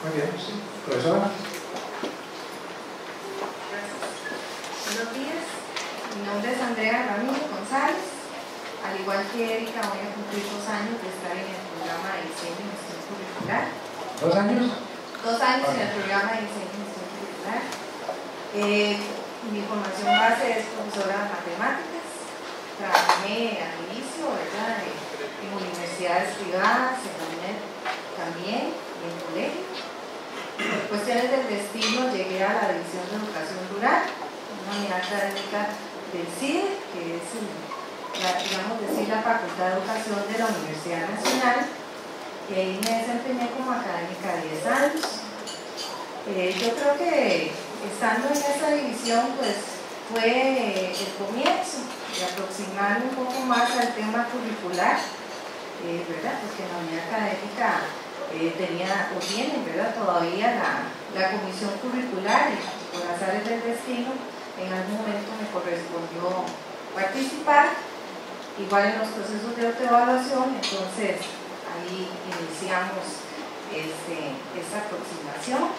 Muy bien, sí. Profesora. Buenos días, mi nombre es Andrea Ramírez González. Al igual que Erika, voy a cumplir dos años de estar en el programa de diseño y gestión curricular. ¿Dos años? Dos años en el programa de diseño y gestión curricular. Eh, mi formación base es profesora de matemáticas. Trabajé al inicio, ¿verdad? En universidades privadas, en también, en colegio. Cuestiones del destino llegué a la División de Educación Rural, una unidad académica del CIDE, que es el la, digamos decir, la Facultad de Educación de la Universidad Nacional y ahí me desempeñé como académica 10 años. Eh, yo creo que estando en esa división pues fue el comienzo de aproximarme un poco más al tema curricular, eh, ¿verdad? Porque la unidad académica tenía o tiene, ¿verdad? Todavía la, la comisión curricular y por azares del destino en algún momento me correspondió participar igual en los procesos de autoevaluación, entonces ahí iniciamos este, esta aproximación.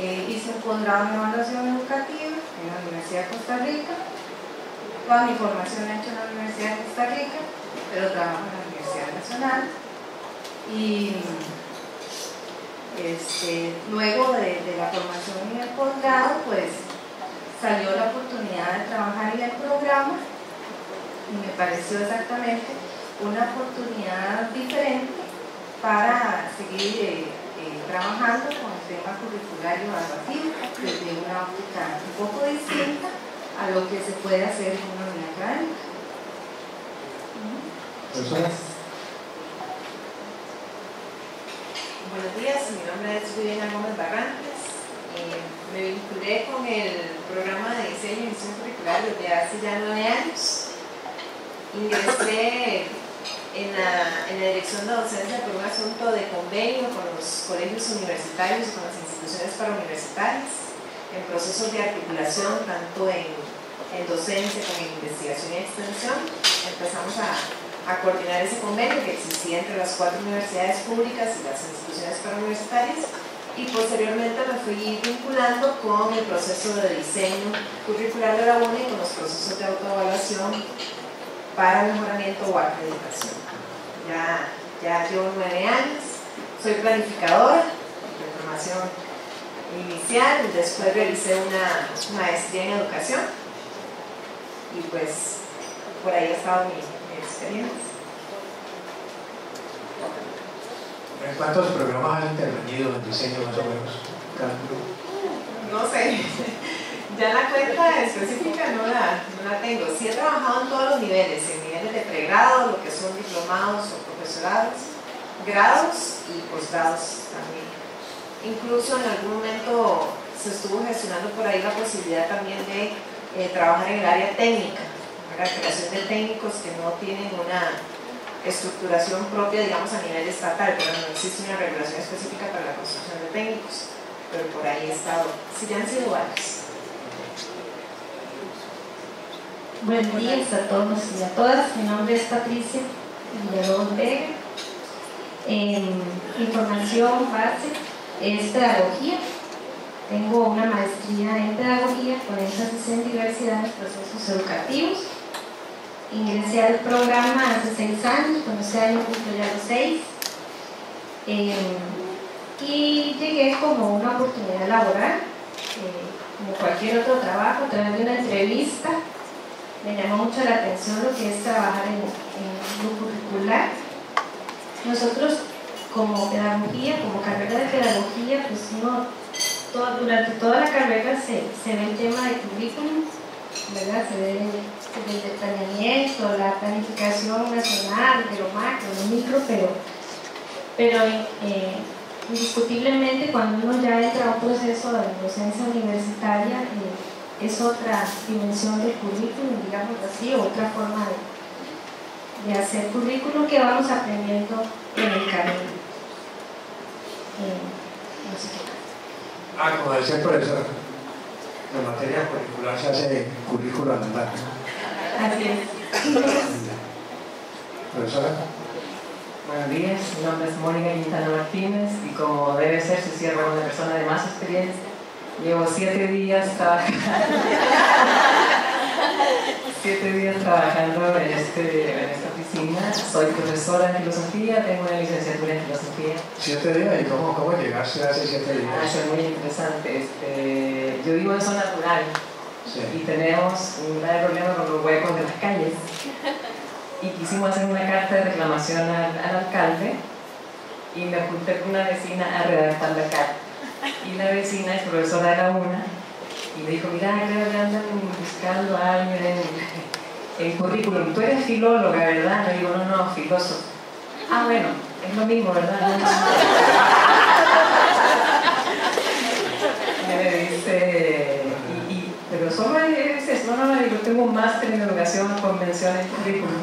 Eh, hice un posgrado en evaluación educativa en la Universidad de Costa Rica. Toda mi formación la he hecho en la Universidad de Costa Rica, pero trabajo en la Universidad Nacional. Y este, luego de, de la formación en el posgrado, pues salió la oportunidad de trabajar en el programa y me pareció exactamente una oportunidad diferente para seguir eh, eh, trabajando con el tema curricular y evaluativo desde una óptica un poco distinta a lo que se puede hacer en una unidad académica. Buenos días, mi nombre es Viviana Gómez Barrantes. Eh, me vinculé con el programa de diseño y gestión curricular desde hace ya nueve años ingresé en la, dirección de docencia por un asunto de convenio con los colegios universitarios con las instituciones parauniversitarias, en procesos de articulación tanto en docencia como en investigación y extensión. Empezamos a, a, coordinar ese convenio que existía entre las cuatro universidades públicas y las instituciones parauniversitarias y posteriormente me fui vinculando con el proceso de diseño curricular de la UNE y con los procesos de autoevaluación para mejoramiento o acreditación. Ya, ya llevo nueve años, soy planificadora de formación inicial, después realicé una maestría en educación. Y pues por ahí ha estado mi ¿En cuántos programas has intervenido en diseño más o menos? No sé. Ya la cuenta específica no la, no la tengo. Sí he trabajado en todos los niveles, en niveles de pregrado, lo que son diplomados o profesorados, grados y posgrados también. Incluso en algún momento se estuvo gestionando por ahí la posibilidad también de eh, trabajar en el área técnica, la creación de técnicos que no tienen una estructuración propia, digamos, a nivel estatal, pero no existe una regulación específica para la construcción de técnicos. Pero por ahí he estado, sí ya han sido varios. Buenos días a todos y a todas. Mi nombre es Patricia Villalobos Vega. Eh, información base es pedagogía. Tengo una maestría en pedagogía con énfasis en diversidad en procesos educativos. Ingresé al programa hace seis años, cuando este año cumplo ya los seis. Eh, y llegué como una oportunidad laboral, eh, como cualquier otro trabajo, a través de una entrevista me llamó mucho la atención lo que es trabajar en, en lo curricular. Nosotros como pedagogía, como carrera de pedagogía, pues uno, durante toda la carrera se, se, ve el tema de currículum, ¿verdad? Se ve el planeamiento, la planificación nacional, de lo macro, de lo micro, pero, pero eh, indiscutiblemente cuando uno ya entra a un proceso de docencia universitaria, eh, es otra dimensión del currículum, digamos así, otra forma de, de hacer currículum que vamos aprendiendo en el camino. Eh, no sé qué. Ah, como decía el profesor, la materia curricular se hace currículum andar. Así es. Profesora. Buenos días, mi nombre es Mónica Quintana Martínez y como debe ser, se cierra con una persona de más experiencia. Llevo siete días trabajando, siete días trabajando en, este, en esta Soy profesora de filosofía, tengo una licenciatura en filosofía. ¿Siete días? ¿Y cómo, cómo llegaste hace siete días? Ah, eso es muy interesante. Este, yo vivo en zona rural y tenemos un grave problema con los huecos de las calles y quisimos hacer una carta de reclamación al, al alcalde y me junté con una vecina a redactar la carta. Y la vecina es profesora de la UNA y me dijo, mira, creo que andan buscando a alguien en el currículum. Tú eres filóloga, ¿verdad? Le digo, no, no, filósofo. Ah, bueno, es lo mismo, ¿verdad? me dice, y, y, pero solo es eso, no, no, yo tengo un máster en educación convención en currículum.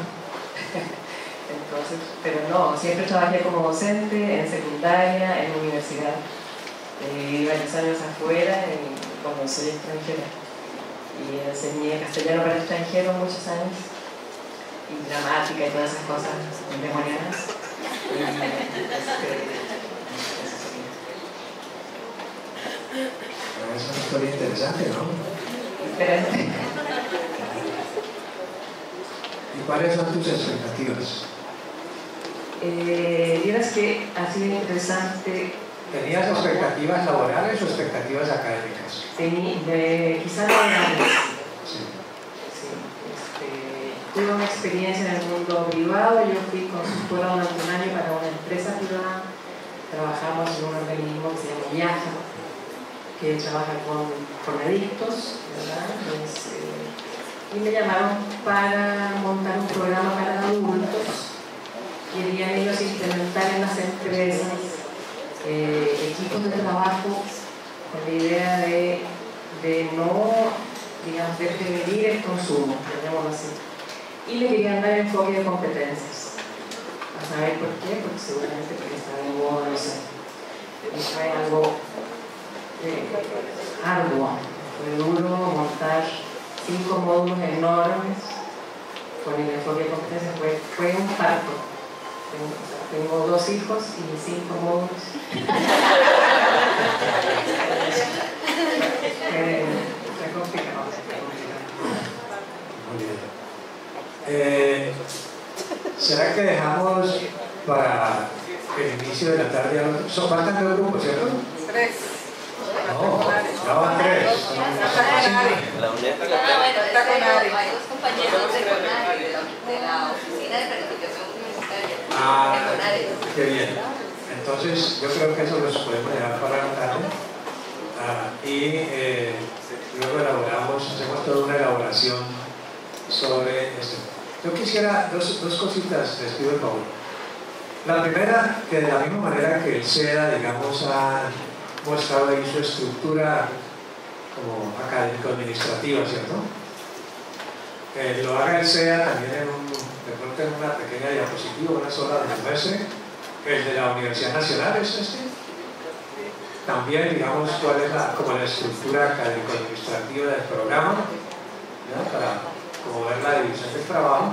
Entonces, pero no, siempre trabajé como docente en secundaria, en universidad. Eh, varios años afuera y como soy extranjera. Y enseñé castellano para extranjeros muchos años, y gramática y todas esas cosas demonianas. Y, este, Es una historia interesante, ¿no? diferente. ¿Y cuáles son tus expectativas? Eh, vieras que ha sido interesante ¿Tenías expectativas laborales o expectativas académicas? Tení, de, quizás laborales. Sí. Sí, este, tuve una experiencia en el mundo privado, yo fui consultora durante un año para una empresa privada, trabajamos en un organismo que se llama IAFA, que trabaja con, con adictos, ¿verdad? Eh, y me llamaron para montar un programa para adultos, querían ellos implementar en las empresas eh, equipos de trabajo con la idea de, de no, digamos, de prevenir el consumo, llamémoslo así. Y le querían dar enfoque de competencias. A saber por qué, porque seguramente porque está de moda, no sé. Algo arduo, fue duro montar cinco módulos enormes con el enfoque de competencias, fue, fue un parto. Tengo, tengo dos hijos y cinco módulos. Eh. Muy bien. Eh, ¿Será que dejamos para el inicio de la tarde? Son faltan dos grupos, ¿cierto? Tres. No, ya van tres. La UNED Ah, bueno, Está con hay Ari. dos compañeros de CONARE, de la, de la Oficina de Planificación Universitaria. Ah, qué bien. Entonces, yo creo que eso los podemos dejar para la tarde. Ah, y eh, luego elaboramos, hacemos toda una elaboración sobre esto. Yo quisiera dos, cositas, les pido el favor. La primera, que de la misma manera que el SEDA, digamos, ha mostrado ahí su estructura como académico-administrativa, ¿cierto? Eh, lo haga el SEA también en un, de pronto en una pequeña diapositiva, una sola de. El de la Universidad Nacional es este. También, digamos, cuál es la, como la estructura académico-administrativa del programa, para como ver la división del trabajo.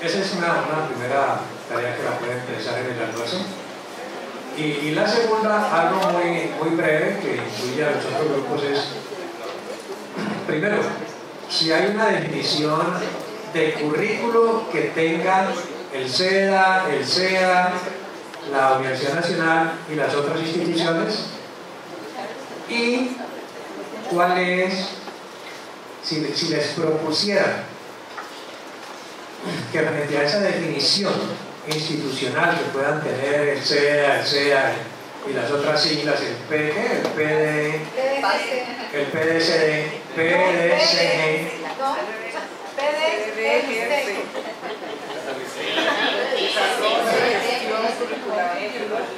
Esa es una, una primera tarea que la pueden pensar en el almuerzo. Y, y la segunda, algo muy, muy breve que incluye a los otros grupos es, primero, si hay una definición de currículo que tenga el SEDA, el SEA, la Universidad Nacional y las otras instituciones, y cuál es, si, si les propusieran que frente a esa definición institucional que puedan tener el SEA, el SEA y las otras siglas, el PD, el PD, el PDCD, PDCG, No, PDG.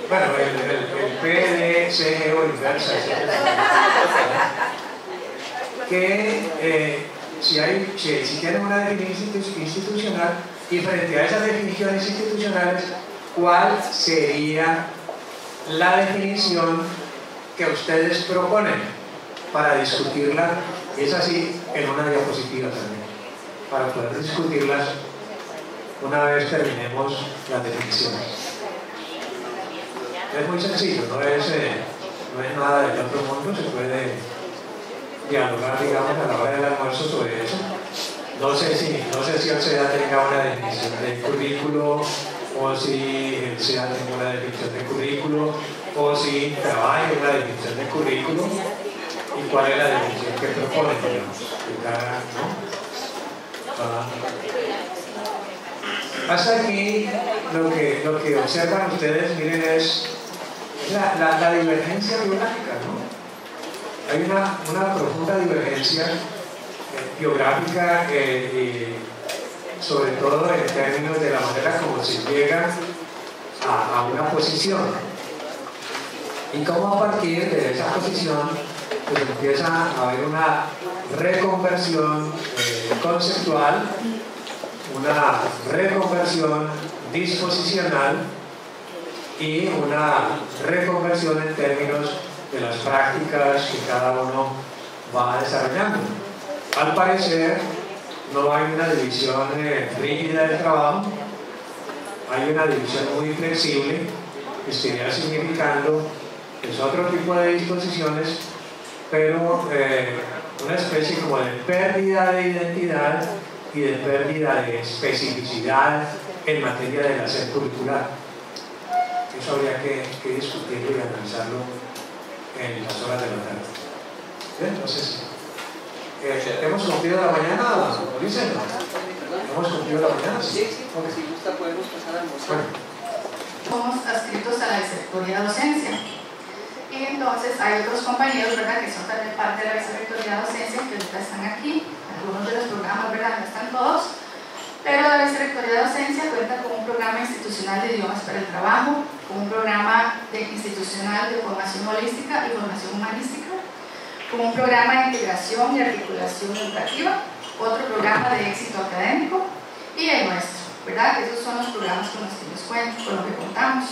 Bueno, el, el, el PDCG o inversa, que eh, si, hay, una definición institu- institucional y frente a esas definiciones institucionales, ¿cuál sería la definición que ustedes proponen para discutirla? Es así en una diapositiva también, para poder discutirlas una vez terminemos las definiciones. Es muy sencillo, no es, eh, no es nada del otro mundo, se puede dialogar, digamos, a la hora del almuerzo sobre eso. No sé si, no sé si el SEA tenga una definición de currículo o si el SEA tenga una definición de currículo o si trabaja en una definición de currículo y cuál es la definición que propone, digamos, ¿no? Hasta aquí lo que, lo que observan ustedes, miren, es la, divergencia biológica, ¿no? Hay una, profunda divergencia biográfica eh, y sobre todo en términos de la manera como se llega a, a una posición y cómo a partir de esa posición pues empieza a haber una reconversión eh, conceptual, una reconversión disposicional y una reconversión en términos de las prácticas que cada uno va desarrollando. Al parecer, no hay una división eh, rígida del trabajo, hay una división muy flexible, que estaría significando es otro tipo de disposiciones, pero eh, una especie como de pérdida de identidad y de pérdida de especificidad en materia del hacer curricular. Eso habría que, que discutirlo y analizarlo en las horas de la tarde. Entonces, eh, ¿Hemos cumplido la mañana, Ulises? ¿Hemos cumplido la mañana? Sí, sí, porque si gusta podemos pasar al almorzar. Bueno. Somos adscritos a la Vicerrectoría de Docencia. Y entonces hay otros compañeros, ¿verdad?, que son también parte de la Vicerrectoría de Docencia, que ahorita están aquí. Algunos de los programas, ¿verdad?, no están todos. Pero la Vicerrectoría de Docencia cuenta con un programa institucional de idiomas para el trabajo, con un programa de institucional de formación holística y formación humanística como un programa de integración y articulación educativa, otro programa de éxito académico y el nuestro, ¿verdad? Esos son los programas con los que nos cuento, con los que contamos.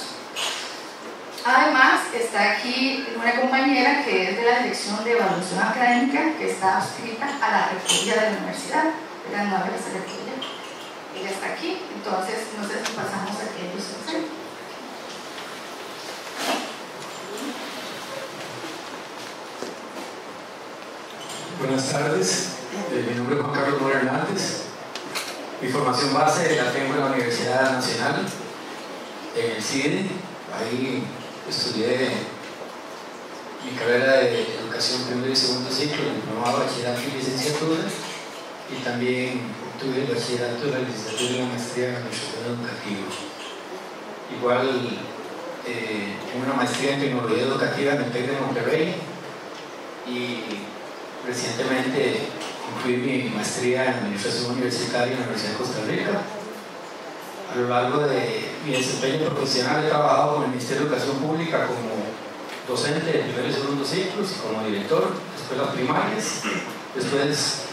Además, está aquí una compañera que es de la Dirección de Evaluación Académica, que está adscrita a la Rectoría de la Universidad, ¿verdad? No a esa rectoría. Ella está aquí, entonces no sé si pasamos a que ellos se Buenas tardes, eh, mi nombre es Juan Carlos Mora Hernández. Mi formación base la tengo en la Universidad Nacional, en el CIDE. Ahí estudié mi carrera de educación primer y segundo ciclo, diplomado bachillerato y licenciatura, y también obtuve el bachillerato, la licenciatura y la maestría en administración educativa. Igual eh, tengo una maestría en tecnología educativa en el TEC de Monterrey y Recientemente concluí mi maestría en Administración Universitaria en la Universidad de Costa Rica. A lo largo de mi desempeño profesional he trabajado con el Ministerio de Educación Pública como docente de primer y segundo ciclos y como director de escuelas primarias. Después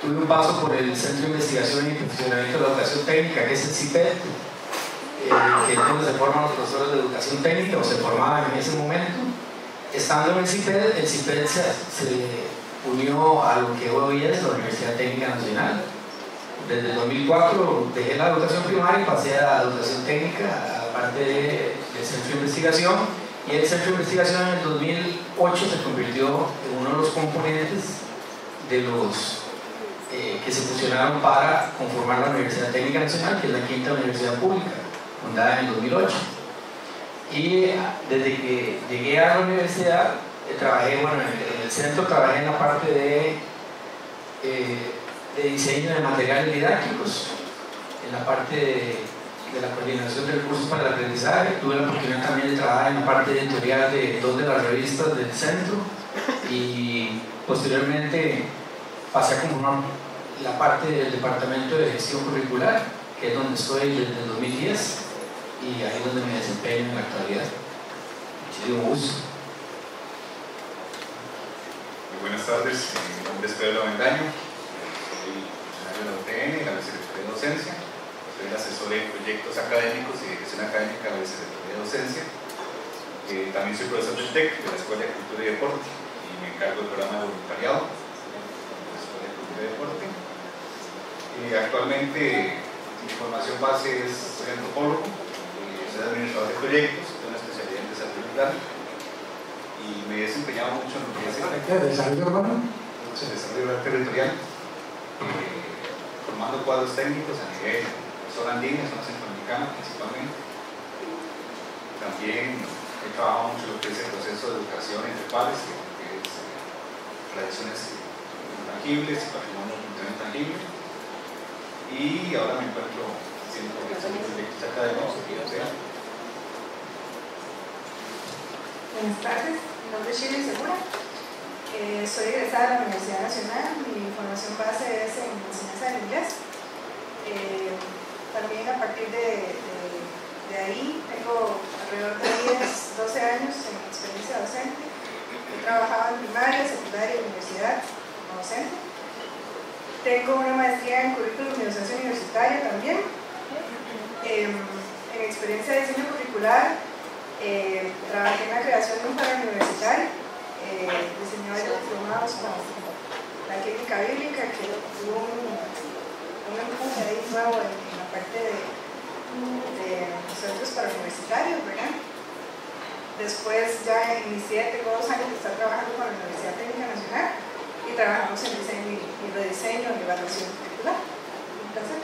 tuve un paso por el Centro de Investigación y Profesionamiento de la Educación Técnica, que es el CIPED, eh, que es donde se forman los profesores de educación técnica o se formaban en ese momento. Estando en el CIPED, el CIPED se, se unió a lo que hoy es la Universidad Técnica Nacional. Desde el 2004 dejé la educación primaria y pasé a la educación técnica, a parte del centro de investigación. Y el centro de investigación en el 2008 se convirtió en uno de los componentes de los eh, que se fusionaron para conformar la Universidad Técnica Nacional, que es la quinta universidad pública, fundada en el 2008. Y desde que llegué a la universidad, eh, trabajé, bueno, en el centro trabajé en la parte de, eh, diseño de materiales didácticos, en la parte de, la coordinación de recursos para el aprendizaje. Tuve la oportunidad también de trabajar en la parte editorial de dos de las revistas del centro y posteriormente pasé a conformar la parte del departamento de gestión curricular, que es donde estoy desde el 2010 y ahí es donde me desempeño en la actualidad. Muchísimo gusto buenas tardes, mi nombre es Pedro Avendaño, soy funcionario de la UTN, la Vicerrectoría de Docencia, soy el asesor de proyectos académicos y de gestión académica de la Vicerrectoría de Docencia. Eh, también soy profesor del TEC, de la Escuela de Cultura y Deporte, y me encargo del programa de voluntariado de la Escuela de Cultura y Deporte. Eh, actualmente Mi formación base es soy antropólogo, soy administrador de proyectos, tengo una especialidad en desarrollo rural y me he desempeñado mucho en lo que es el desarrollo urbano, el desarrollo territorial, eh, formando cuadros técnicos a nivel zona andina, zona centroamericana principalmente. También he trabajado mucho en lo que es el proceso de educación entre pares, que es eh, tradiciones intangibles y patrimonio cultural intangible. Y ahora me encuentro haciendo proyectos académicos sea. Buenas tardes, mi nombre es Shirley Segura. Eh, soy egresada de la Universidad Nacional, mi formación base es en enseñanza del inglés. Eh, también a partir de, de, de, ahí tengo alrededor de 10, 12 años en experiencia docente. He trabajado en primaria, secundaria y universidad como docente. Tengo una maestría en currículum y docencia universitaria también. Eh, en experiencia de diseño curricular, eh, trabajé en la creación de un plan universitario eh, diseñó varios diplomados con la química bíblica, que tuvo un, un empuje ahí nuevo en, la parte de, de centros para universitarios, ¿verdad? Después ya inicié, tengo dos años de estar trabajando con la Universidad Técnica Nacional y trabajamos en diseño y, rediseño y evaluación curricular. Un placer.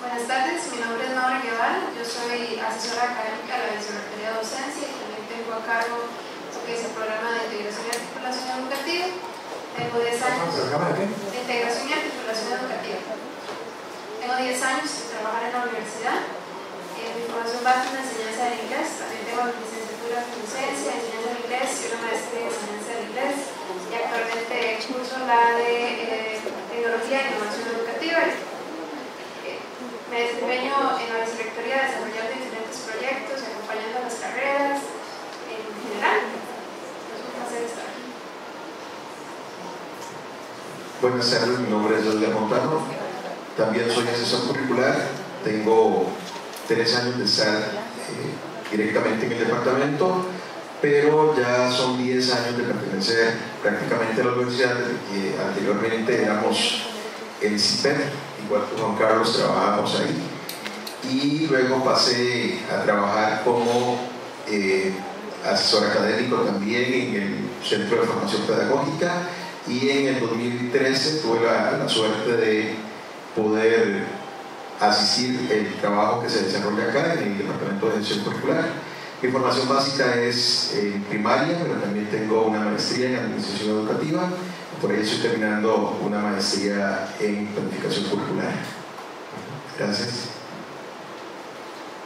Buenas tardes, mi nombre es Maura Guevara, yo soy asesora académica de la Vicerrectoría de Docencia y también tengo a cargo lo que es el programa de integración y articulación educativa. Tengo 10 años de integración y articulación educativa. Tengo 10 años de trabajar en la universidad. Eh, mi formación en la enseñanza del inglés. También tengo licenciatura en docencia, enseñanza inglés y una maestría en enseñanza del inglés. Y actualmente curso la de eh, tecnología e innovación educativa me desempeño en la vicerrectoría desarrollando diferentes proyectos y acompañando las carreras en general. Es un placer estar aquí. Buenas tardes, mi nombre es José Montano. También soy asesor curricular. Tengo tres años de estar eh, directamente en el departamento, pero ya son diez años de pertenecer prácticamente a la universidad, que anteriormente éramos el CIPER, igual que Juan Carlos trabajamos ahí. Y luego pasé a trabajar como eh, asesor académico también en el Centro de Formación Pedagógica y en el 2013 tuve la, suerte de poder asistir el trabajo que se desarrolla acá en el Departamento de Educación Curricular. Mi formación básica es en primaria, pero también tengo una maestría en Administración Educativa por ahí estoy terminando una maestría en planificación curricular. Gracias.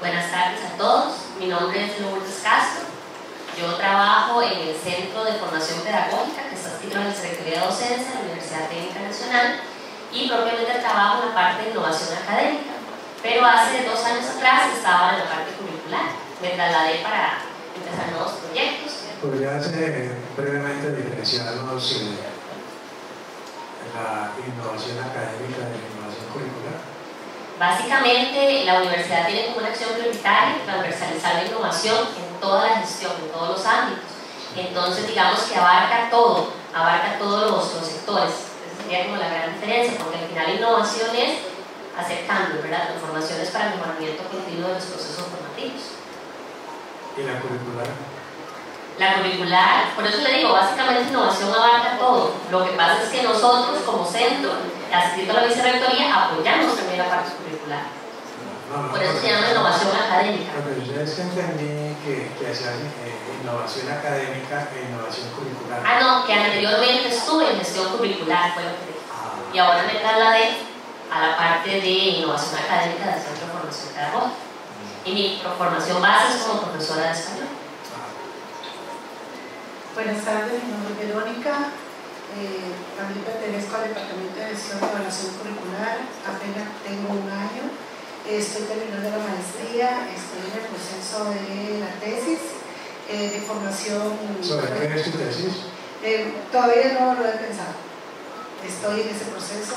Buenas tardes a todos, mi nombre es Lourdes Castro. Yo trabajo en el Centro de Formación Pedagógica, que está adscrito a la Secretaría de Docencia de la Universidad Técnica Nacional, y propiamente trabajo en la parte de innovación académica. Pero hace dos años atrás estaba en la parte curricular. Me trasladé para empezar nuevos proyectos. ¿Podrías eh, brevemente diferenciarnos eh, la innovación académica de la innovación curricular? Básicamente, la universidad tiene como una acción prioritaria transversalizar la innovación en toda la gestión, en todos los ámbitos. Entonces, digamos que abarca todo, abarca todos los, los sectores. Esa sería como la gran diferencia, porque al final innovación es hacer cambios, ¿verdad? Transformaciones para el mejoramiento continuo de los procesos formativos. ¿Y la curricular? La curricular, por eso le digo, básicamente innovación abarca todo. Lo que pasa es que nosotros como centro, adscrito a la vicerrectoría, apoyamos también la parte curricular. No, no, por eso se llama innovación académica. Pero yo es que entendí que, que hacían eh, innovación académica e innovación curricular. Ah, no, que anteriormente estuve en gestión curricular, fue lo que. Ah, Y ahora me trasladé a la parte de innovación académica del Centro de Formación Pedagógica. Y mi formación base es como profesora de español. Buenas tardes, mi nombre es Verónica. Eh, también pertenezco al Departamento de Gestión de Evaluación Curricular. Apenas tengo un año. Estoy terminando la maestría. Estoy en el proceso de la tesis eh, de formación. ¿Sobre qué es tu tesis? Eh, todavía no lo he pensado. Estoy en ese proceso.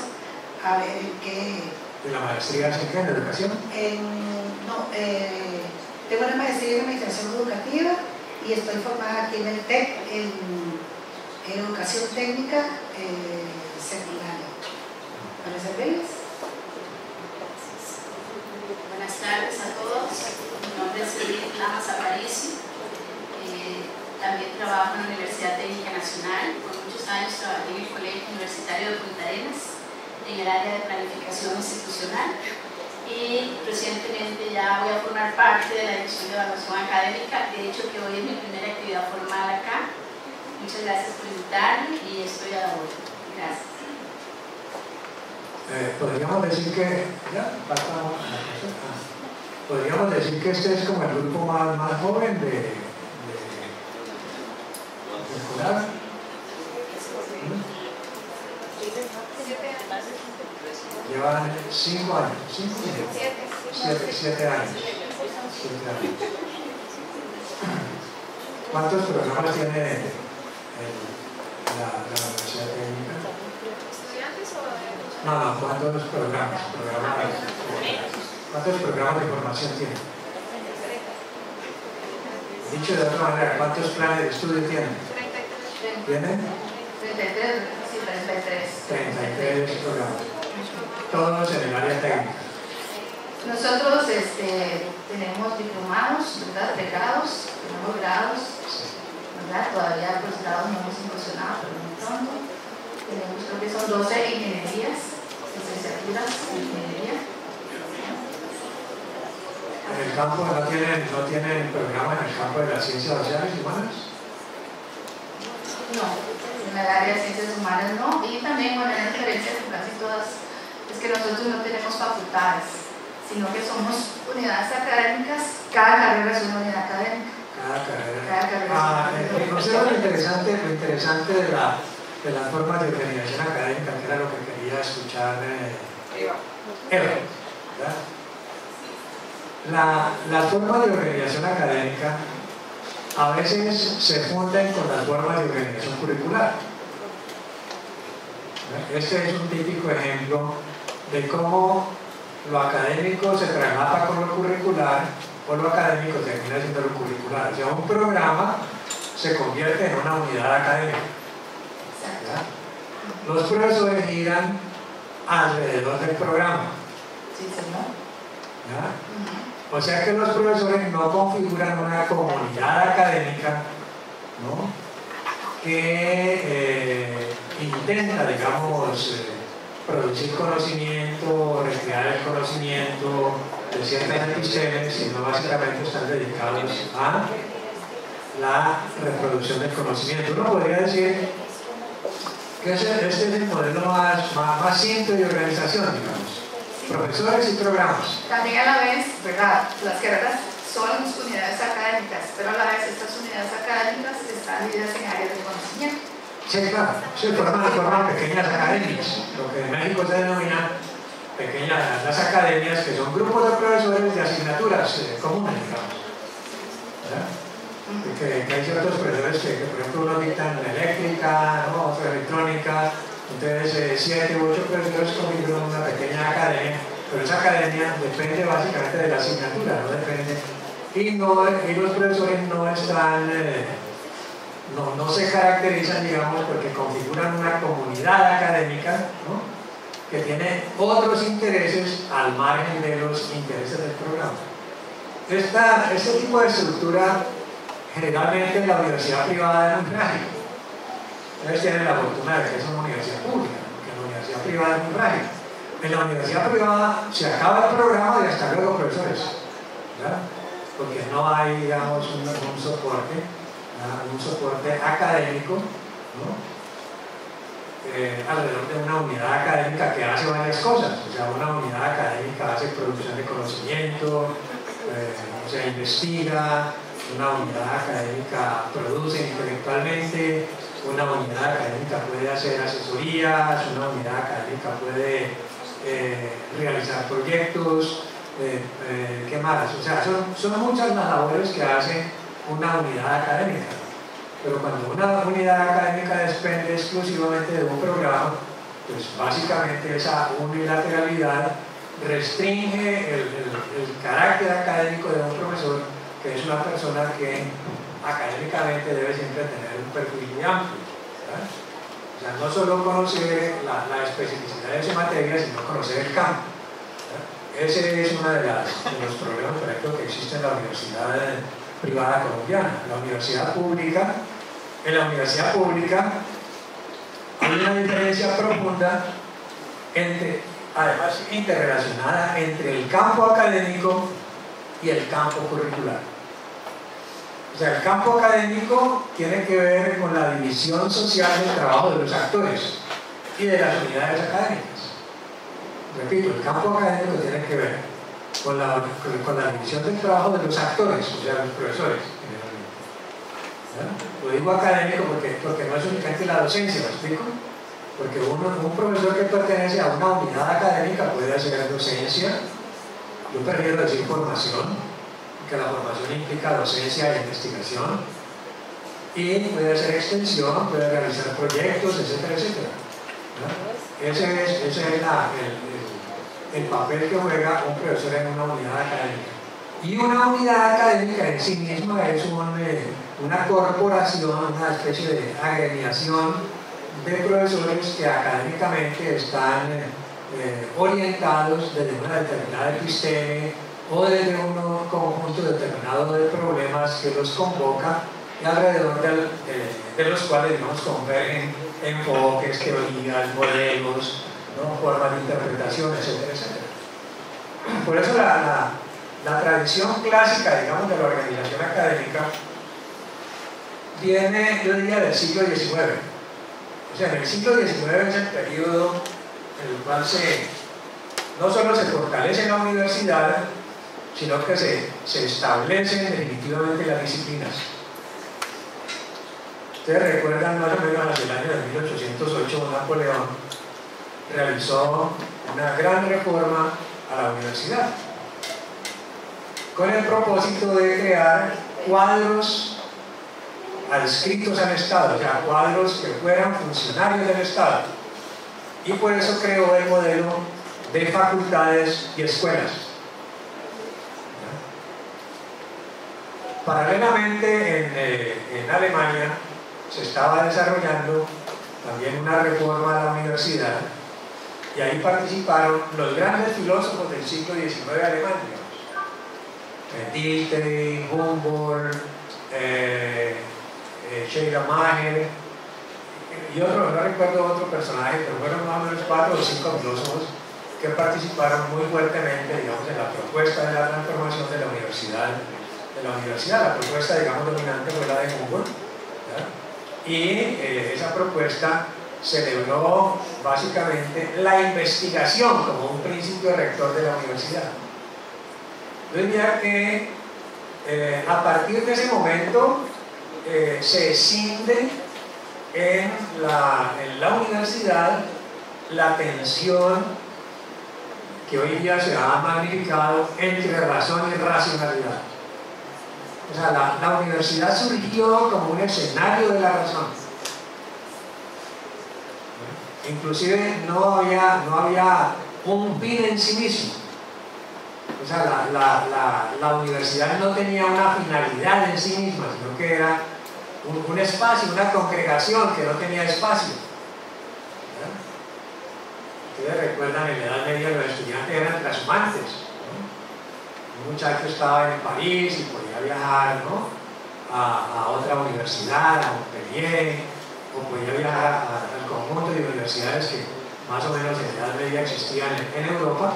A ver en qué la maestría se queda en educación? No, eh, tengo una maestría en administración educativa y estoy formada aquí en el TEC en, educación técnica eh, secundaria. ¿Para servirles? Buenas tardes a todos. Mi nombre es Lama Aparicio. Eh, también trabajo en la Universidad Técnica Nacional. Por muchos años trabajé en el Colegio Universitario de Punta Arenas en el área de planificación institucional. Y recientemente ya voy a formar parte de la Dirección de Evaluación Académica. De hecho, que hoy es mi primera actividad formal acá. Muchas gracias por invitarme y estoy a la orden. Gracias. Eh, podríamos decir que, ya, podríamos decir que este es como el grupo más, más joven de, de, de Coral. Llevan cinco años, cinco años. Siete, siete años. Siete años. ¿Cuántos programas tiene el, la, la Universidad Técnica? ¿Estudiantes o de No, no, ¿cuántos programas? programas ¿Cuántos programas de formación tiene? Dicho de otra manera, ¿cuántos planes de estudio tienen? 33? ¿Tienen? 33, sí, 33. 33 programas. Todos en el área técnica. Nosotros este, tenemos diplomados, ¿verdad? Pregrados, tenemos grados, ¿verdad? Todavía los grados no hemos incursionado, pero muy pronto. Tenemos, creo que son 12 ingenierías, licenciaturas en ingeniería. En el campo no tienen, no tienen programa en el campo de las ciencias sociales y humanas. No, en el área de ciencias humanas no. Y también, bueno, hay diferencias con casi todas, es que nosotros no tenemos facultades, sino que somos unidades académicas, cada carrera es una unidad académica. Cada carrera. Cada carrera Ah, es una no unidad sé lo interesante, lo interesante de, la, de las formas de organización académica, que era lo que quería escuchar eh, Eva, ¿verdad? La, las formas de organización académica a veces se juntan con las formas de organización curricular. Este es un típico ejemplo de cómo lo académico se traslapa con lo curricular o lo académico termina siendo lo curricular. O sea, un programa se convierte en una unidad académica. ¿verdad? Los profesores giran alrededor del programa. Sí, señor. ¿verdad? O sea que los profesores no configuran una comunidad académica ¿no? que eh, intenta, digamos, eh, producir conocimiento, recrear el conocimiento de ciertas epistemes, sino básicamente están dedicados a la reproducción del conocimiento. Uno podría decir que ese- es el modelo más, más, más simple de organización, digamos. Profesores y programas. También a la vez, ¿verdad? Las carreras son unidades académicas, pero a la vez estas unidades académicas están divididas en áreas de conocimiento. Sí, claro, se forman, forman pequeñas academias, lo que en México se denomina pequeñas las academias, que son grupos de profesores de asignaturas eh, comunes, digamos. ¿verdad? Que, que hay ciertos profesores que, que, por ejemplo, uno dictan eléctrica, ¿no? otro electrónica, entonces eh, siete u ocho profesores configuran una pequeña academia, pero esa academia depende básicamente de la asignatura, no depende. Y, no, y los profesores no están... eh, no, se caracterizan, digamos, porque configuran una comunidad académica ¿no? que tiene otros intereses al margen de los intereses del programa. Esta, este tipo de estructura generalmente en la universidad privada es muy frágil. Ustedes tienen la fortuna de que es una universidad pública, porque la universidad privada es muy frágil. En la universidad privada se acaba el programa y hasta luego profesores, ¿verdad? porque no hay, digamos, un, un soporte un soporte académico eh, alrededor de una unidad académica que hace varias cosas. O sea, una unidad académica hace producción de conocimiento, eh, o sea, investiga, una unidad académica produce intelectualmente, una unidad académica puede hacer asesorías, una unidad académica puede eh, realizar proyectos, ¿qué más? O sea, son, son muchas las labores que hace una unidad académica. Pero cuando una unidad académica depende exclusivamente de un programa, pues básicamente esa unilateralidad restringe el, el, el carácter académico de un profesor, que es una persona que académicamente debe siempre tener un perfil muy amplio. ¿verdad? O sea, no solo conocer la, la especificidad de su materia, sino conocer el campo. ¿verdad? Ese es uno de, de los problemas, por ejemplo, que existe en la Universidad privada colombiana. La universidad pública, en la universidad pública hay una diferencia profunda entre, además interrelacionada entre el campo académico y el campo curricular. O sea, el campo académico tiene que ver con la división social del trabajo de los actores y de las unidades académicas. Repito, el campo académico tiene que ver con la, con la división del trabajo de los actores, o sea, los profesores, Lo digo académico porque, porque no es únicamente la docencia, ¿me explico? Porque uno, un profesor que pertenece a una unidad académica puede hacer docencia, yo prefiero decir formación, que la formación implica docencia e investigación, y puede hacer extensión, puede realizar proyectos, etcétera, etcétera. Ese es, ese es la, el, papel que juega un profesor en una unidad académica. Y una unidad académica en sí misma es un, eh, una corporación, una especie de agremiación de profesores que académicamente están eh, orientados desde una determinada episteme o desde un conjunto determinado de problemas que los convoca y alrededor de, los cuales digamos, convergen enfoques, teorías, modelos, formas de interpretación, etcétera, etcétera. Por eso la, la, tradición clásica, digamos, de la organización académica viene, yo diría, del siglo XIX. O sea, en el siglo XIX es el periodo en el cual se, no solo se fortalece la universidad, sino que se, se establecen definitivamente las disciplinas. Ustedes recuerdan más o menos en el año de 1808 Napoleón realizó una gran reforma a la universidad con el propósito de crear cuadros adscritos al Estado, o sea, cuadros que fueran funcionarios del Estado. Y por eso creó el modelo de facultades y escuelas. Paralelamente en, en Alemania se estaba desarrollando también una reforma a la universidad y ahí participaron los grandes filósofos del siglo XIX alemán, Dilthey, Humboldt, eh, eh, Sheila Maher y otro, no recuerdo otro personaje, pero fueron más o menos cuatro o cinco filósofos que participaron muy fuertemente digamos, en la propuesta de la transformación de la universidad de la universidad. La propuesta, digamos, dominante fue la de Humboldt. Y eh, esa propuesta celebró básicamente la investigación como un principio rector de la universidad. Yo diría que eh, a partir de ese momento eh, se escinde en la, en la universidad la tensión que hoy día se ha magnificado entre razón y racionalidad. O sea, la, universidad surgió como un escenario de la razón. Inclusive no había, no había un fin en sí mismo. O sea, la, universidad no tenía una finalidad en sí misma, sino que era un, espacio, una congregación que no tenía espacio. Ustedes recuerdan en la Edad Media los estudiantes eran transhumantes un muchacho estaba en París y podía viajar a, otra universidad, a Montpellier, o podía viajar al conjunto de universidades que más o menos en edad media existían en, Europa,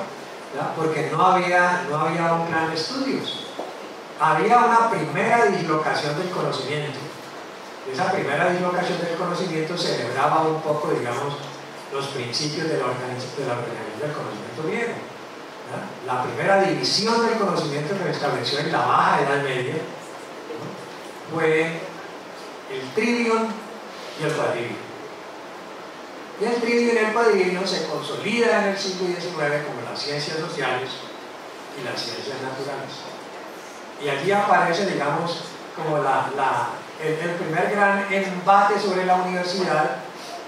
porque no había, no había un plan de estudios. Había una primera dislocación del conocimiento. Esa primera dislocación del conocimiento celebraba un poco, digamos, los principios de la organización del conocimiento viejo la primera división del conocimiento que se estableció en la Baja Edad Media fue el trivium y el cuadrivium. Y el el cuadrivium se consolidan en el siglo XIX como las ciencias sociales y las ciencias naturales. Y allí aparece, digamos, como el, el primer gran embate sobre la universidad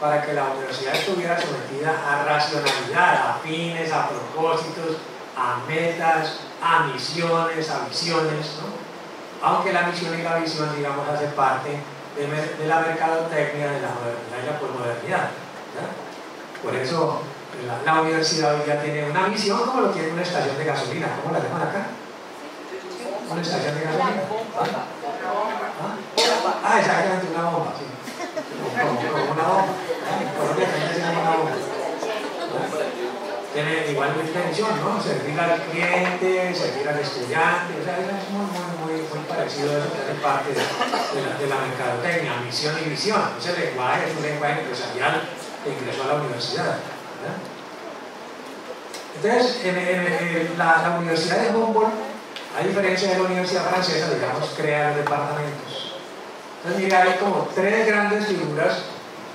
para que la universidad estuviera sometida a racionalidad, a fines, a propósitos, a metas, a misiones, a visiones, ¿no? aunque la misión y la visión, digamos, hace parte de, la mercadotecnia de la modernidad y la posmodernidad. Por eso la, universidad hoy ya tiene una misión como lo tiene una estación de gasolina. ¿Cómo la dejan acá? ¿Una estación de gasolina? ¿Ah? Ah, exactamente, una bomba, sí. Como, como una bomba. Colombia también se llama una bomba. Tiene igual intención, ¿no? Servir al cliente, servir al estudiante, o sea, es muy, muy, muy, muy parecido a eso que hace parte de, de, la, de la mercadotecnia, misión y visión. Ese lenguaje es un lenguaje empresarial que ingresó a la universidad. ¿verdad? Entonces, en, en, en la, la, Universidad de Humboldt, a diferencia de la Universidad Francesa, digamos, crea los departamentos. Entonces, mira, hay como tres grandes figuras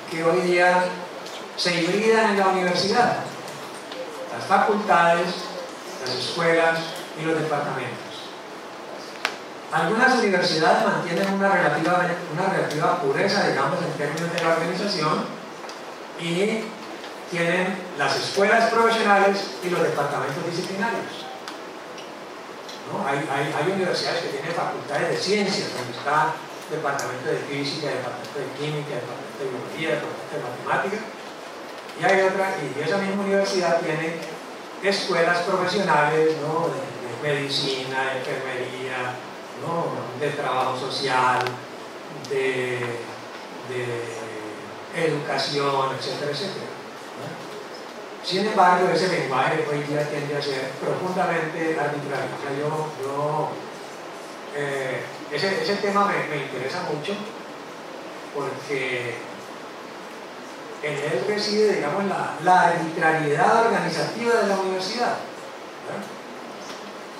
que hoy día se hibridan en la universidad. Las facultades, las escuelas y los departamentos. Algunas universidades mantienen una relativa, una relativa pureza, digamos, en términos de la organización y tienen las escuelas profesionales y los departamentos disciplinarios. ¿No? Hay, hay, universidades que tienen facultades de ciencias, donde está departamento de física, departamento de química, departamento de biología, departamento de matemática, y hay otra, y esa misma universidad tiene escuelas profesionales ¿no? de, medicina, de enfermería, ¿no? de trabajo social, de educación, etcétera, etcétera. Sin embargo, ese lenguaje hoy día tiende a ser profundamente arbitrario. O sea, yo, eh, ese, ese, tema me, interesa mucho porque en él reside, digamos, la, arbitrariedad organizativa de la universidad.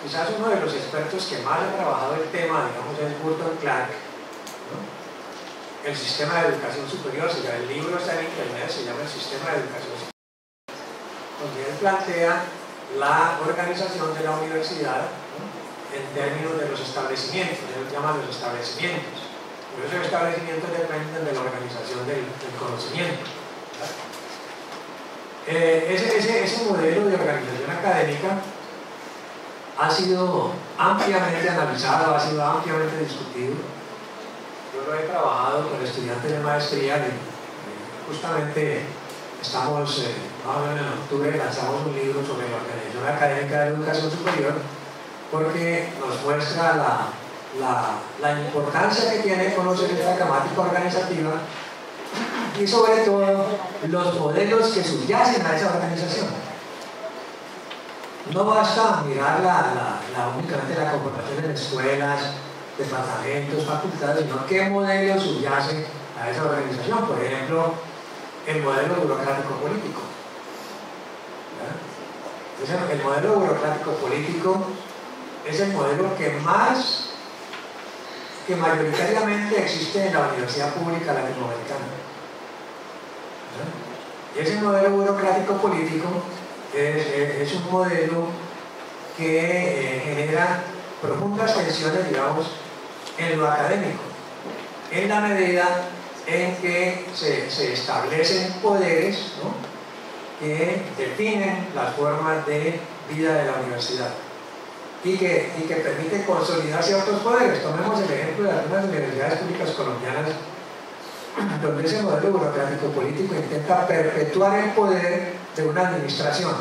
Quizás uno de los expertos que más ha trabajado el tema, digamos, es Burton Clark. El sistema de educación superior, sea, el libro está en internet, se llama el sistema de educación superior donde él plantea la organización de la universidad en términos de los establecimientos, él llama los establecimientos. Pero esos establecimientos dependen de la organización del, del conocimiento. Eh, ese, ese, ese modelo de organización académica ha sido ampliamente analizado, ha sido ampliamente discutido. Yo lo he trabajado con estudiantes de maestría que justamente estamos, eh, en octubre, lanzamos un libro sobre la organización académica de educación superior porque nos muestra la, la, la importancia que tiene conocer esta gramática organizativa y sobre todo los modelos que subyacen a esa organización. No basta mirar la, la, la únicamente la comportación en escuelas, departamentos, facultades, sino qué modelos subyacen a esa organización. Por ejemplo, el modelo burocrático político. El modelo burocrático político es el modelo que más, que mayoritariamente existe en la universidad pública latinoamericana. Y ese modelo burocrático político es un modelo que eh, genera profundas tensiones, digamos, en lo académico, en la medida en que se, se establecen poderes que definen las formas de vida de la universidad y que, y que permiten consolidar ciertos poderes. Tomemos el ejemplo de algunas universidades públicas colombianas donde ese modelo burocrático político intenta perpetuar el poder de una administración.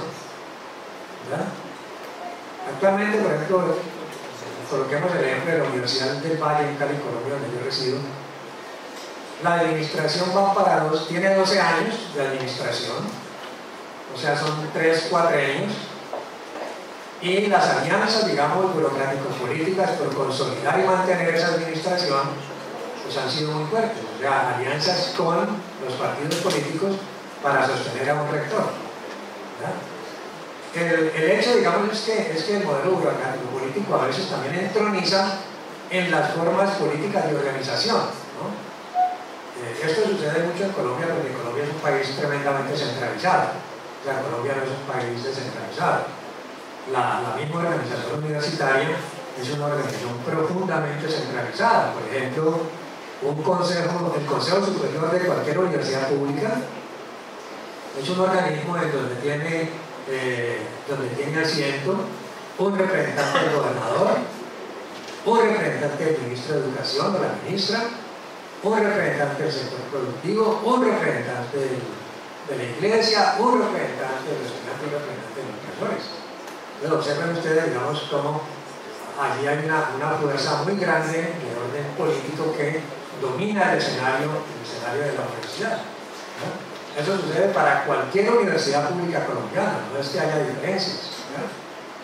Actualmente, por ejemplo, coloquemos el ejemplo de la Universidad del Valle en Cali, Colombia, donde yo resido. La administración va para dos, tiene 12 años de administración, o sea, son 3, 4 años, y las alianzas, digamos, burocrático-políticas por consolidar y mantener esa administración, pues han sido muy fuertes, o sea, alianzas con los partidos políticos para sostener a un rector. El, el, hecho, digamos, es que, es que el modelo burocrático político a veces también entroniza en las formas políticas de organización. ¿no? Eh, esto sucede mucho en Colombia porque Colombia es un país tremendamente centralizado. O sea, Colombia no es un país descentralizado. La, la misma organización universitaria es una organización profundamente centralizada. Por ejemplo, un consejo, el Consejo Superior de cualquier universidad pública es un organismo en donde tiene, eh, donde tiene asiento un representante del gobernador, un representante del ministro de Educación o la ministra, un representante del sector productivo, un representante de la iglesia, un representante de los un representante de los profesores. Entonces observen ustedes, digamos, cómo allí hay una, una fuerza muy grande de orden político que domina el escenario, el escenario de la universidad. Eso sucede para cualquier universidad pública colombiana, no es que haya diferencias.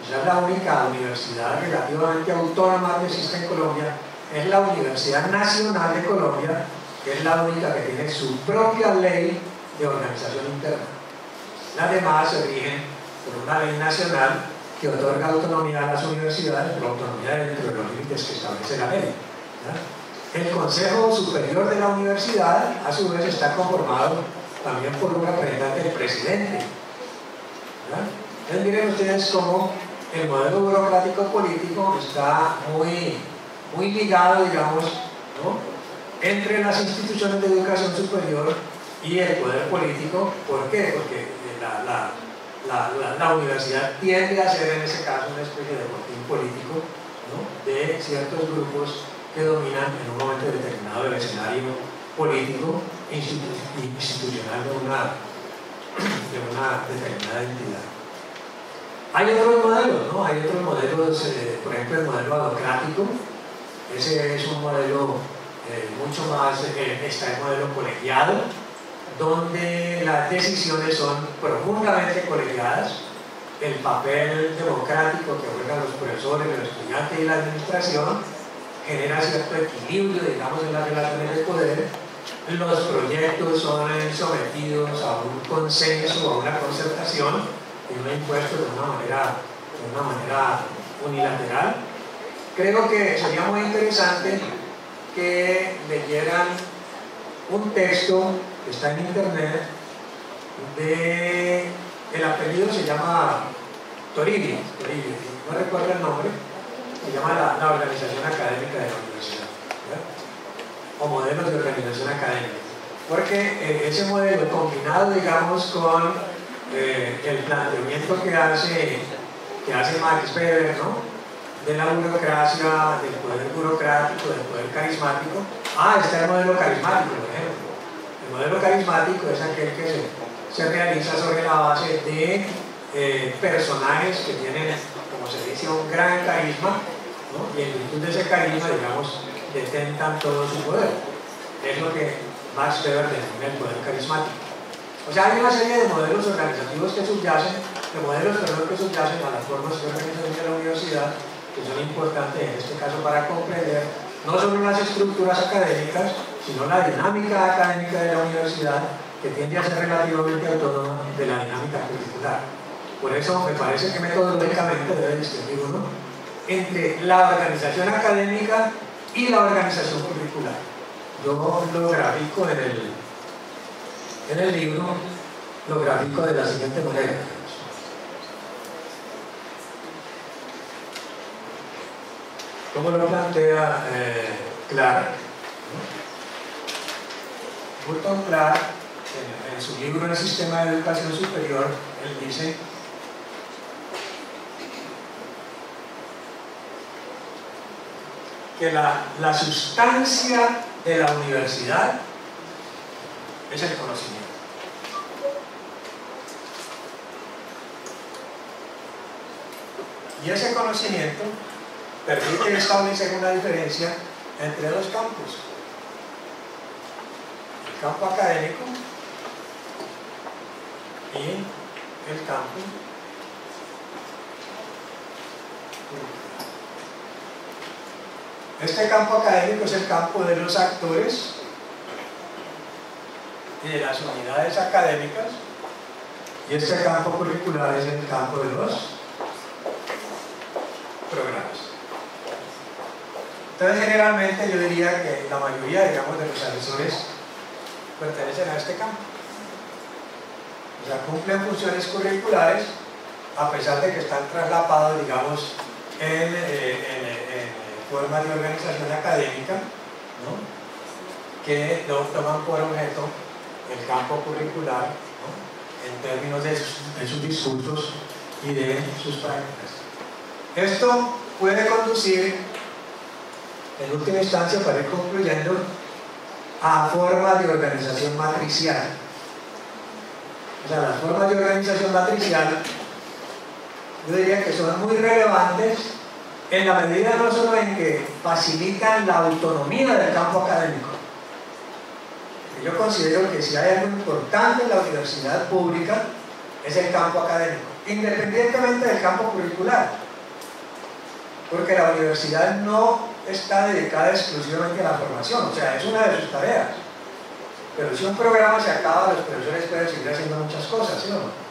Esa es la única universidad relativamente autónoma que existe en Colombia, es la Universidad Nacional de Colombia, que es la única que tiene su propia ley de organización interna. Las demás se rigen por una ley nacional que otorga autonomía a las universidades, pero autonomía dentro de los límites que establece la ley. El Consejo Superior de la Universidad, a su vez, está conformado también por un representante del presidente. Entonces miren ustedes cómo el modelo burocrático político está muy, muy ligado, digamos, entre las instituciones de educación superior y el poder político. ¿Por qué? Porque la, la, universidad tiende a ser en ese caso una especie de botín político de ciertos grupos que dominan en un momento determinado el escenario político institucional de una, de una determinada entidad. Hay otros modelos, ¿no? Hay otros modelos, eh, por ejemplo el modelo adocrático, ese es un modelo eh, mucho más, eh, está el modelo colegiado, donde las decisiones son profundamente colegiadas, el papel democrático que juegan los profesores, los estudiantes y la administración genera cierto equilibrio, digamos, en las relaciones de poder. Los proyectos son sometidos a un consenso, a una concertación, y no impuestos de una manera, de una manera unilateral. Creo que sería muy interesante que leyeran un texto que está en internet de el apellido se llama Toribio, Toribio no recuerdo el nombre, se llama la, organización académica de la universidad, o modelos de organización académica. Porque eh, ese modelo combinado, digamos, con eh, el planteamiento que hace, que hace Max Weber, ¿no? de la burocracia, del poder burocrático, del poder carismático. Ah, está el modelo carismático, por ejemplo. El modelo carismático es aquel que se, realiza sobre la base de eh, personajes que tienen, como se dice, un gran carisma y en virtud de ese carisma, digamos, detentan todo su poder. Es lo que Max Weber define el poder carismático. O sea, hay una serie de modelos organizativos que subyacen, de modelos perdón, que subyacen a las formas de organización de la universidad, que son importantes en este caso para comprender no solo las estructuras académicas, sino la dinámica académica de la universidad, que tiende a ser relativamente autónoma de la dinámica curricular. Por eso me parece que metodológicamente debe distinguir uno entre la organización académica y la organización curricular. Yo lo grafico en el, en el libro, lo grafico de la siguiente manera. ¿Cómo lo plantea eh, Clark? Burton Clark, en, en su libro El sistema de educación superior, él dice que la, la sustancia de la universidad es el conocimiento. Y ese conocimiento permite establecer una diferencia entre dos campos. El campo académico y el campo Este campo académico es el campo de los actores y de las unidades académicas y este campo curricular es el campo de los programas. Entonces generalmente yo diría que la mayoría digamos de los asesores pertenecen a este campo. O sea, cumplen funciones curriculares a pesar de que están traslapados digamos en, eh, en formas de organización académica que toman por objeto el campo curricular en términos de sus, discursos y de sus prácticas. Esto puede conducir, en última instancia, para ir concluyendo, a formas de organización matricial. O sea, las formas de organización matricial, yo diría que son muy relevantes en la medida no solo en que facilitan la autonomía del campo académico. Yo considero que si hay algo importante en la universidad pública es el campo académico, independientemente del campo curricular, porque la universidad no está dedicada exclusivamente a la formación, o sea, es una de sus tareas. Pero si un programa se acaba, los profesores pueden seguir haciendo muchas cosas, ¿sí o no?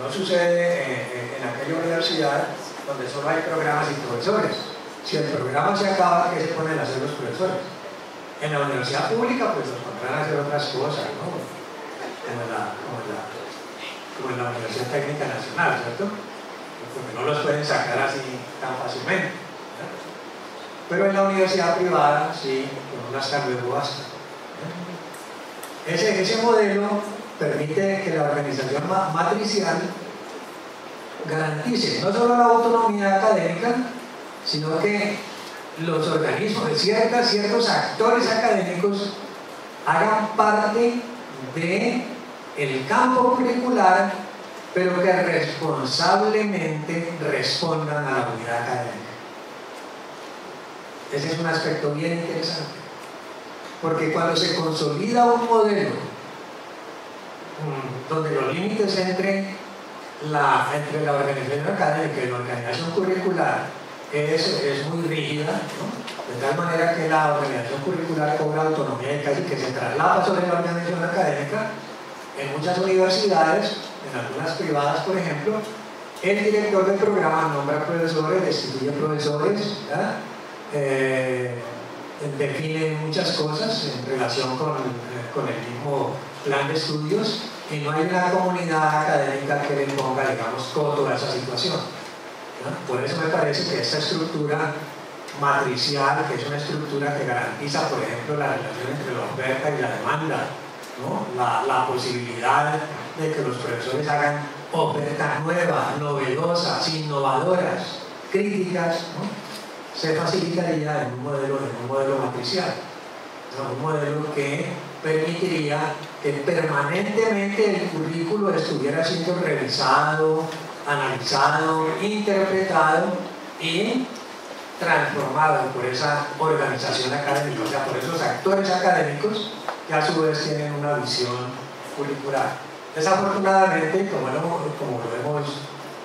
No sucede en, aquella universidad donde solo hay programas y profesores. Si el programa se acaba, ¿qué se ponen a hacer los profesores? En la universidad pública, pues los pondrán a hacer otras cosas, ¿no? Como en la, Universidad Técnica Nacional, ¿cierto? Porque no los pueden sacar así tan fácilmente. Pero en la universidad privada, sí, con una hasta luego basta. Ese, ese modelo permite que la organización matricial garantice no solo la autonomía académica, sino que los organismos, ciertas, ciertos actores académicos hagan parte de campo curricular, pero que responsablemente respondan a la unidad académica. Ese es un aspecto bien interesante. Porque cuando se consolida un modelo mm, donde los límites entre la, entre la organización académica y la organización curricular es, es muy rígida, de tal manera que la organización curricular cobra autonomía y casi que se traslada sobre la organización académica, en muchas universidades, en algunas privadas por ejemplo, el director del programa nombra profesores, destituye profesores, eh, define muchas cosas en relación con, eh, con, el mismo plan de estudios y no hay una comunidad académica que le ponga, digamos, coto a esa situación. Por eso me parece que esta estructura matricial, que es una estructura que garantiza, por ejemplo, la relación entre la oferta y la demanda, la, la, posibilidad de que los profesores hagan ofertas nuevas, novedosas, innovadoras, críticas, se facilitaría en un modelo, en un modelo matricial, un modelo que permitiría que permanentemente el currículo estuviera siendo revisado, analizado, interpretado y transformado por esa organización académica, o sea, por esos actores académicos que a su vez tienen una visión curricular. Desafortunadamente, como lo, hemos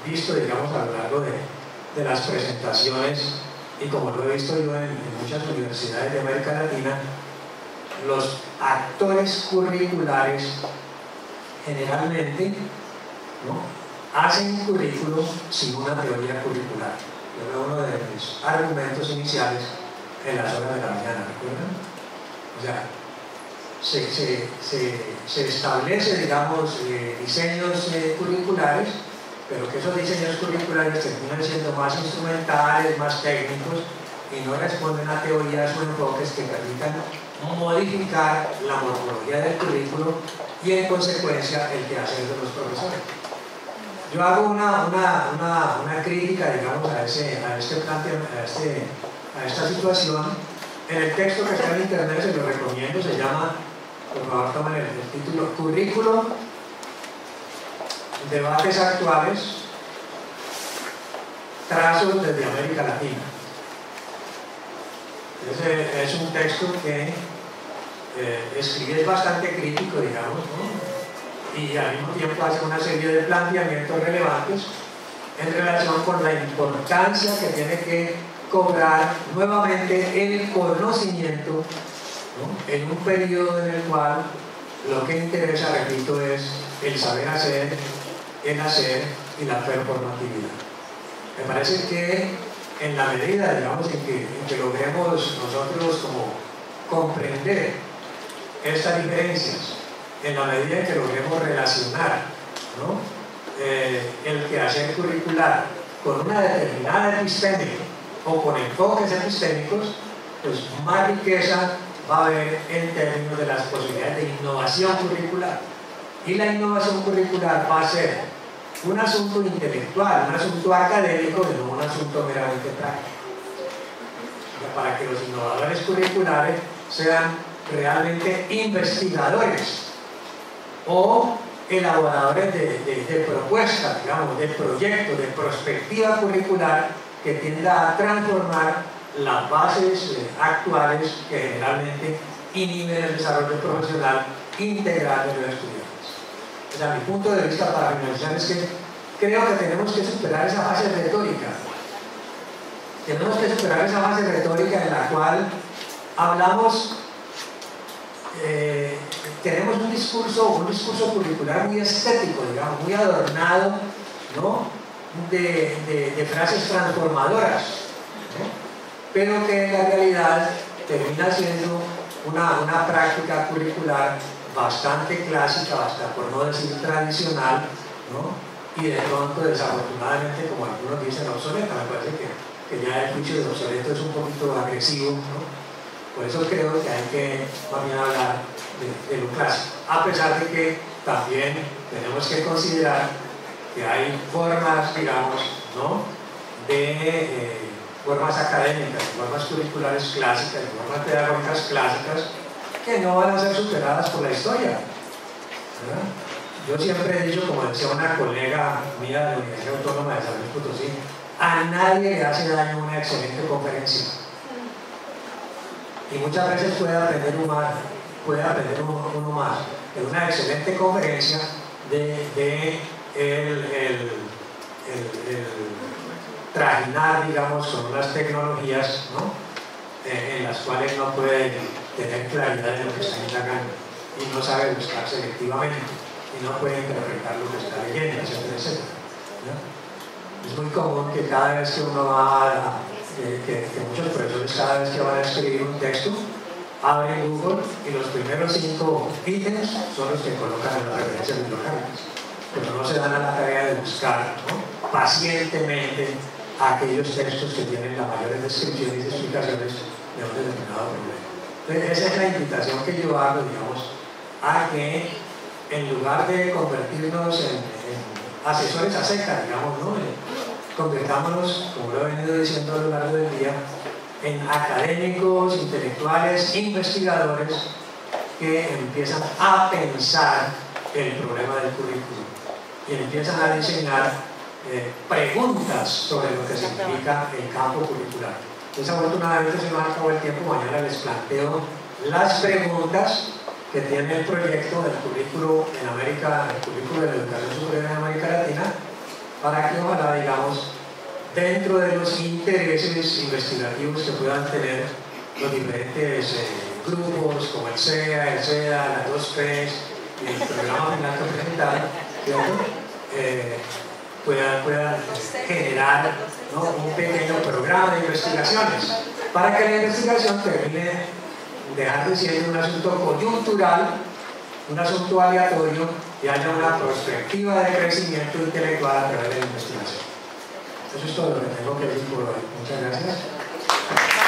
visto, digamos, a lo largo de las presentaciones y como lo he visto yo en, muchas universidades de América Latina, los actores curriculares generalmente hacen un currículo sin una teoría curricular. Yo uno de mis argumentos iniciales en las horas de la mañana, ¿recuerdan? O sea, se, establece, digamos, eh, diseños eh, curriculares pero que esos diseños curriculares terminan siendo más instrumentales, más técnicos y no responden a teorías o enfoques que permitan modificar la morfología del currículo y en consecuencia el quehacer de los profesores. Yo hago una, crítica, digamos, a, ese, a, este a, este, a esta situación. En el texto que está en internet se lo recomiendo, se llama, por favor tomen el, el título, Currículo debates actuales, trazos desde América Latina. Ese es un texto que eh, escribe es bastante crítico, digamos, y al mismo tiempo hace una serie de planteamientos relevantes en relación con la importancia que tiene que cobrar nuevamente el conocimiento en un periodo en el cual lo que interesa, repito, es el saber hacer en hacer y la performatividad. Me parece que en la medida, digamos, en que, logremos nosotros como comprender estas diferencias, en la medida en que logremos relacionar ¿no? eh, el quehacer curricular con una determinada epistémica o con enfoques epistémicos, pues más riqueza va a haber en términos de las posibilidades de innovación curricular. Y la innovación curricular va a ser un asunto intelectual, un asunto académico y no un asunto meramente práctico. Para que los innovadores curriculares sean realmente investigadores o elaboradores de, propuestas, digamos, de proyectos, de perspectiva curricular que tienda a transformar las bases actuales que generalmente inhiben el desarrollo profesional integral de los estudiantes. Sea, mi punto de vista para finalizar es que creo que tenemos que superar esa fase retórica. Tenemos que superar esa fase retórica en la cual hablamos, eh, tenemos un discurso, un discurso curricular muy estético, digamos, muy adornado, ¿no? de, frases transformadoras, pero que en la realidad termina siendo una práctica curricular bastante clásica, hasta por no decir tradicional, y de pronto desafortunadamente, como algunos dicen, obsoleta. Me parece que, que ya el juicio de obsoleto es un poquito agresivo. Por eso creo que hay que también hablar de, de lo clásico, a pesar de que también tenemos que considerar que hay formas, digamos, ¿no? de eh, formas académicas, formas curriculares clásicas, formas pedagógicas clásicas que no van a ser superadas por la historia. Yo siempre he dicho, como decía una colega mía de la Universidad Autónoma de San Luis Potosí, a nadie le hace daño una excelente conferencia. Y muchas veces puede aprender uno más, puede aprender uno, más de una excelente conferencia de el, el, trajinar, digamos, con unas tecnologías eh, en las cuales no puede tener claridad de lo que está indagando y no sabe buscar selectivamente y no puede interpretar lo que está leyendo, etcétera, etcétera. Es muy común que cada vez que uno va a, que, que, muchos profesores cada vez que van a escribir un texto abren Google y los primeros cinco ítems son los que colocan en las referencias bibliográficas pero no se dan a la tarea de buscar pacientemente aquellos textos que tienen las mayores descripciones y explicaciones de un determinado problema. Esa es la invitación que yo hago, digamos, a que en lugar de convertirnos en, asesores a seca, digamos, ¿no? convirtámonos, como lo he venido diciendo a lo largo del día, en académicos, intelectuales, investigadores que empiezan a pensar el problema del currículum y empiezan a diseñar eh, preguntas sobre lo que significa el campo curricular. Desafortunadamente se nos acabó el tiempo, mañana les planteo las preguntas que tiene el proyecto del currículo en América, el currículo de la educación superior en América Latina, para que ojalá, digamos, dentro de los intereses investigativos que puedan tener los diferentes eh, grupos como el CEA, el CEA, las dos P's y el programa final que presentaron, eh, puedan, generar un pequeño programa de investigaciones para que la investigación termine dejando de ser un asunto coyuntural, un asunto aleatorio y haya una perspectiva de crecimiento intelectual a través de la investigación. Eso es todo lo que tengo que decir por hoy. Muchas gracias.